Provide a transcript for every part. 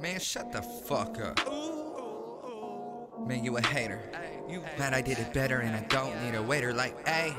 Man, shut the fuck up. Man, you a hater. You Man, I did it better and I don't need a waiter like, hey,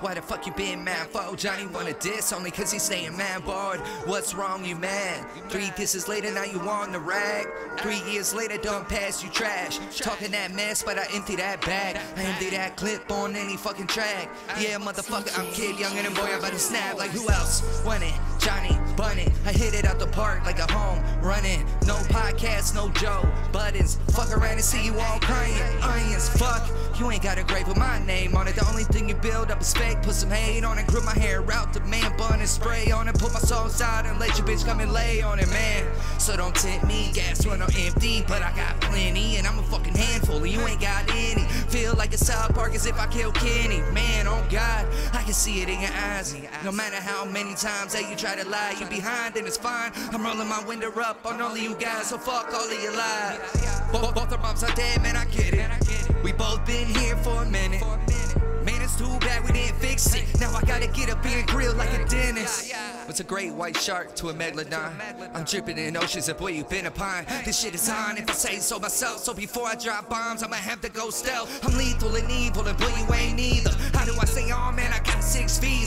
why the fuck you been mad for? Johnny wanna diss only cause he's staying mad bored. What's wrong, you mad? Three disses later, now you on the rag. Three years later, done pass you trash. Talking that mess, but I empty that bag. I empty that clip on any fucking track. Yeah, motherfucker, I'm kid, younger than boy, about to snap. Like, who else? Want it? Johnny, bun it. I hit it out the park like a home running. No podcast, no Joe Buttons. Fuck around and see you all crying. Onions, fuck. You ain't got a grave with my name on it. The only thing you build up is fake. Put some hate on it. Grew my hair out. The man bun and spray on it. Put my sauce out and let your bitch come and lay on it, man. So don't tempt me. Gas run on empty, but I got plenty. And I'm a fucking handful. And you ain't got any. Feel like a South Park as if I killed Kenny. Man, oh God, can see it in your eyes. No matter how many times that you try to lie, you behind and it's fine. I'm rolling my window up on all of you guys, so fuck all of your lies. Both, both our moms are dead, man, I get it. We both been here for a minute. Gotta get up and grill like a dentist. What's a great white shark to a megalodon? I'm dripping in oceans, of boy, you been a pine. This shit is on, if I say so myself. So before I drop bombs, I'ma have to go stealth. I'm lethal and evil, and boy, you ain't either. How do I say, oh man, I got six visas?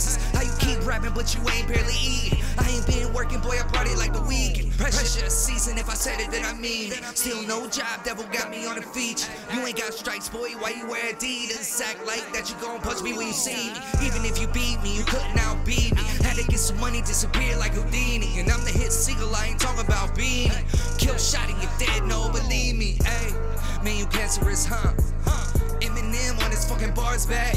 Rapping, but you ain't barely eating? I ain't been working, boy, I party like the weekend. Pressure season, if I said it, then I mean it. Still no job, devil got me on the feature. You ain't got strikes, boy, why you wear Adidas? Act like that you gon' punch me when you see me. Even if you beat me, you couldn't outbeat me. Had to get some money, disappear like Houdini. And I'm the hit single, I ain't talking about beanie. Man, you cancerous, huh? Eminem on his fucking bars back.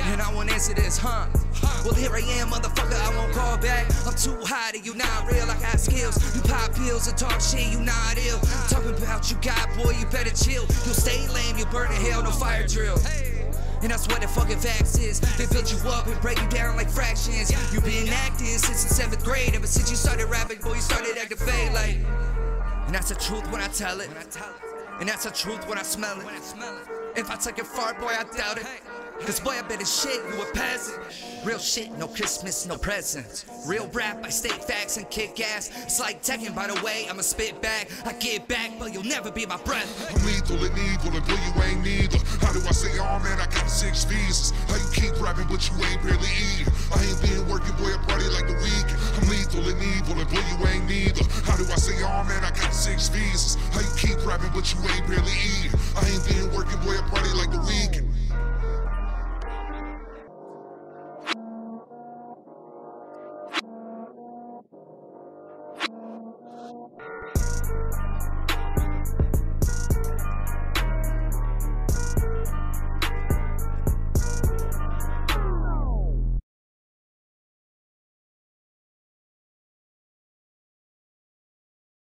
And I won't answer this, huh? huh? Well, here I am, motherfucker, I won't call back. I'm too high to you, not real, I got skills. You pop pills and talk shit, you not ill. Talking about you got, boy, you better chill. You'll stay lame, you burn in hell, no fire drill. Hey. And that's what the fucking facts is. They build you up and break you down like fractions. You've been acting since the seventh grade. Ever since you started rapping, boy, you started acting fake like. And that's the truth when I tell it. And that's the truth when I smell it. If I take it far, boy, I doubt it. Cause boy, I bet as shit, you a peasant. Real shit, no Christmas, no presents. Real rap, I state facts and kick ass. It's like Tekken, by the way, I'ma spit back. I get back, but you'll never be my breath. I'm lethal and evil, and boy, you ain't neither. How do I say, oh man, I got six visas? How you keep rapping, but you ain't barely eating? I ain't been working, boy, I party like the weekend. I'm lethal and evil, and boy, you ain't neither. How do but you ain't barely eating? I ain't been working, boy, I party like the weekend.